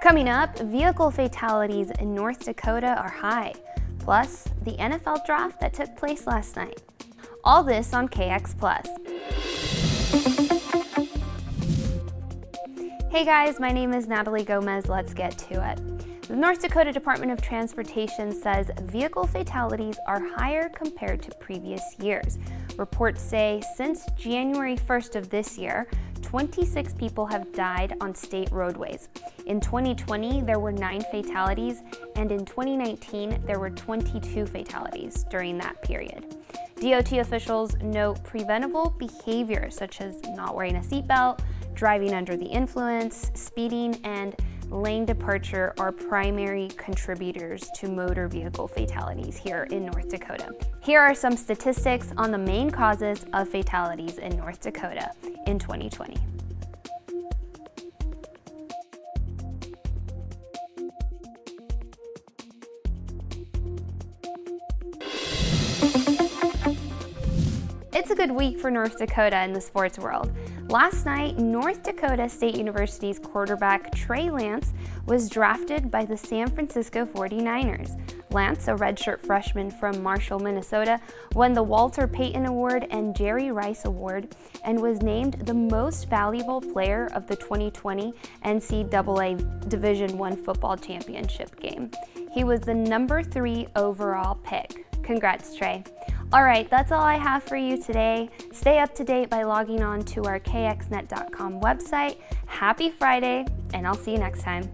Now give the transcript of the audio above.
Coming up, vehicle fatalities in North Dakota are high, plus the NFL draft that took place last night. All this on KX Plus. Hey guys, my name is Natalie Gomez. Let's get to it. The North Dakota Department of Transportation says vehicle fatalities are higher compared to previous years. Reports say since January 1st of this year, 26 people have died on state roadways. In 2020, there were nine fatalities, and in 2019, there were 22 fatalities during that period. DOT officials note preventable behaviors such as not wearing a seatbelt, driving under the influence, speeding, and lane departure are primary contributors to motor vehicle fatalities here in North Dakota. Here are some statistics on the main causes of fatalities in North Dakota in 2020. It's a good week for North Dakota in the sports world. Last night, North Dakota State University's quarterback Trey Lance was drafted by the San Francisco 49ers. Lance, a redshirt freshman from Marshall, Minnesota, won the Walter Payton Award and Jerry Rice Award and was named the most valuable player of the 2020 NCAA Division I football championship game. He was the number three overall pick. Congrats, Trey. All right, that's all I have for you today. Stay up to date by logging on to our kxnet.com website. Happy Friday, and I'll see you next time.